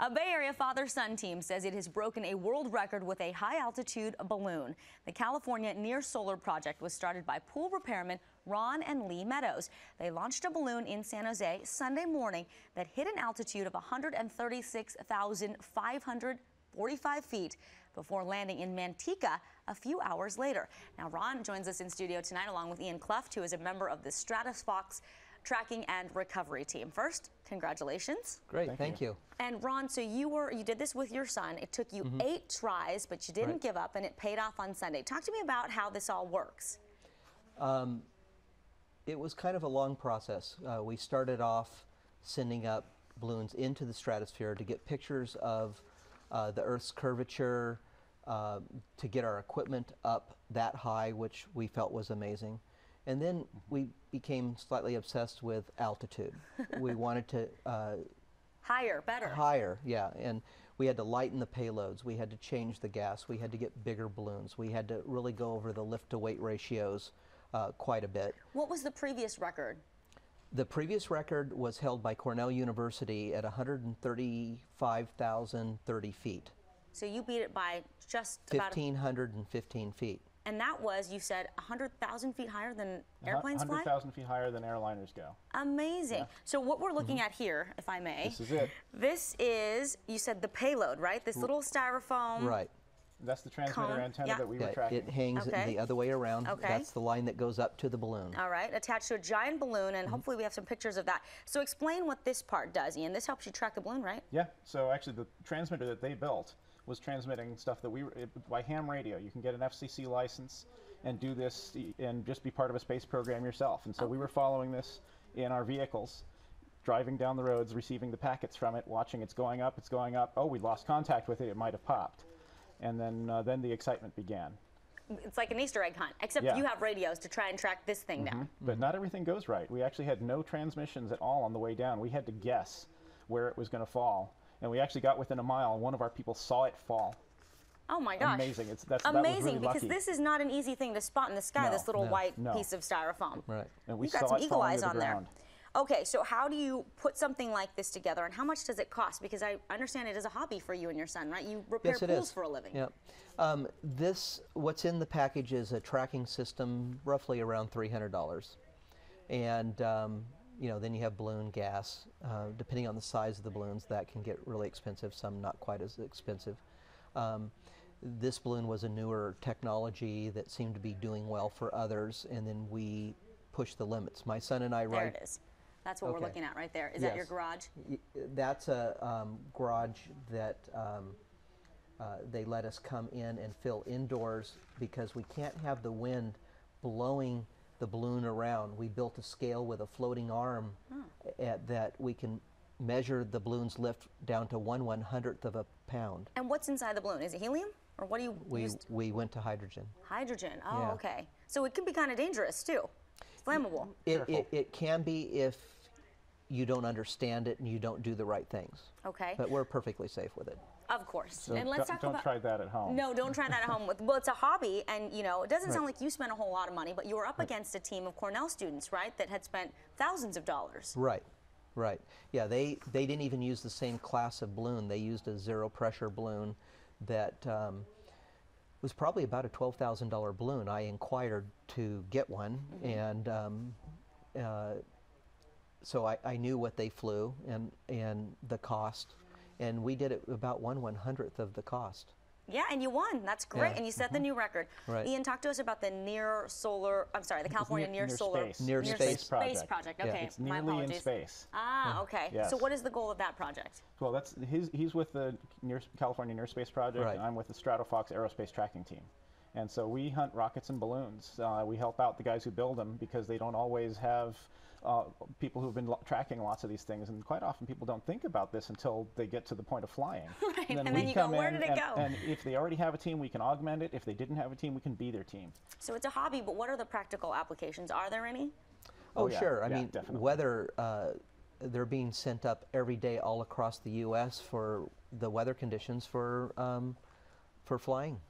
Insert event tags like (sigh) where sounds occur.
A Bay Area father-son team says it has broken a world record with a high-altitude balloon. The California Near Solar Project was started by pool repairman Ron and Lee Meadows. They launched a balloon in San Jose Sunday morning that hit an altitude of 136,545 feet before landing in Manteca a few hours later. Now, Ron joins us in studio tonight along with Ian Kluft, who is a member of the Stratofox tracking and recovery team. First, congratulations. Great, thank, thank you. you. And Ron, so you were you did this with your son. It took you mm -hmm. eight tries, but you didn't right. give up, and it paid off on Sunday. Talk to me about how this all works. Um, it was kind of a long process. Uh, we started off sending up balloons into the stratosphere to get pictures of uh, the Earth's curvature, uh, to get our equipment up that high, which we felt was amazing. And then we became slightly obsessed with altitude. (laughs) we wanted to uh, higher, better. Higher, yeah. And we had to lighten the payloads. We had to change the gas. We had to get bigger balloons. We had to really go over the lift to weight ratios uh, quite a bit. What was the previous record? The previous record was held by Cornell University at 135,030 feet. So you beat it by just 1,515 feet. And that was, you said, 100,000 feet higher than airplanes 100, fly? 100,000 feet higher than airliners go. Amazing. Yeah. So what we're looking mm -hmm. at here, if I may. This is it. This is, you said the payload, right? This little styrofoam. Right. That's the transmitter Cone. antenna yeah. that we were tracking. It hangs okay. the other way around. Okay. That's the line that goes up to the balloon. All right, attached to a giant balloon, and mm -hmm. hopefully we have some pictures of that. So explain what this part does, Ian. This helps you track the balloon, right? Yeah, so actually the transmitter that they built was transmitting stuff that we were, by ham radio. You can get an FCC license and do this and just be part of a space program yourself. And so we were following this in our vehicles, driving down the roads, receiving the packets from it, watching it's going up, it's going up. Oh, we lost contact with it, it might have popped. And then, uh, then the excitement began. It's like an Easter egg hunt, except yeah. you have radios to try and track this thing mm -hmm. down. But not everything goes right. We actually had no transmissions at all on the way down. We had to guess where it was going to fall and we actually got within a mile. and One of our people saw it fall. Oh my gosh! Amazing! It's that's amazing really because lucky. this is not an easy thing to spot in the sky. No, this little no, white no. piece of styrofoam. Right. And we You've got some eagle eyes on there. Okay, so how do you put something like this together, and how much does it cost? Because I understand it is a hobby for you and your son, right? You repair yes, pools for a living. Yep. Um, this, what's in the package is a tracking system, roughly around three hundred dollars, and um, you know, then you have balloon gas. Uh, depending on the size of the balloons, that can get really expensive, some not quite as expensive. Um, this balloon was a newer technology that seemed to be doing well for others, and then we pushed the limits. My son and I there ride. There it is. That's what okay. we're looking at right there. Is yes. that your garage? That's a um, garage that um, uh, they let us come in and fill indoors because we can't have the wind blowing the balloon around. We built a scale with a floating arm hmm. at, that we can measure the balloon's lift down to one one hundredth of a pound. And what's inside the balloon? Is it helium? Or what do you we, used? We went to hydrogen. Hydrogen, oh, yeah. okay. So it can be kind of dangerous too. It's flammable. It, it, it, can be if you don't understand it and you don't do the right things. Okay. But we're perfectly safe with it. Of course. So and let's talk don't about. Don't try that at home. No, don't try that at home. With, well, it's a hobby, and you know, it doesn't right. sound like you spent a whole lot of money, but you were up right. against a team of Cornell students, right, that had spent thousands of dollars. Right. Right. Yeah, they, they didn't even use the same class of balloon. They used a zero pressure balloon that um, was probably about a $12,000 balloon. I inquired to get one, mm -hmm. and um, uh, so I, I knew what they flew and, and the cost and we did it about one one hundredth of the cost. Yeah, and you won. That's great. Yeah. And you set mm -hmm. the mm-hmm. new record. Right. Ian, talk to us about the Near Solar, I'm sorry, the California Near, near Solar. Space. Near, near Space, space Project. Space Project, okay. Yeah. It's nearly in space. Ah, okay. Yes. So what is the goal of that project? Well, that's his, he's with the near, California Near Space Project, right. and I'm with the Stratofox Aerospace Tracking Team. And so we hunt rockets and balloons. Uh, we help out the guys who build them because they don't always have uh, people who've been lo tracking lots of these things. And quite often people don't think about this until they get to the point of flying. (laughs) right. And then, and then you go, where did it and, go? And if they already have a team, we can augment it. If they didn't have a team, we can be their team. So it's a hobby, but what are the practical applications? Are there any? Oh, oh yeah. sure. I yeah, mean, definitely. weather uh, they're being sent up every day all across the U.S. for the weather conditions for um, for flying.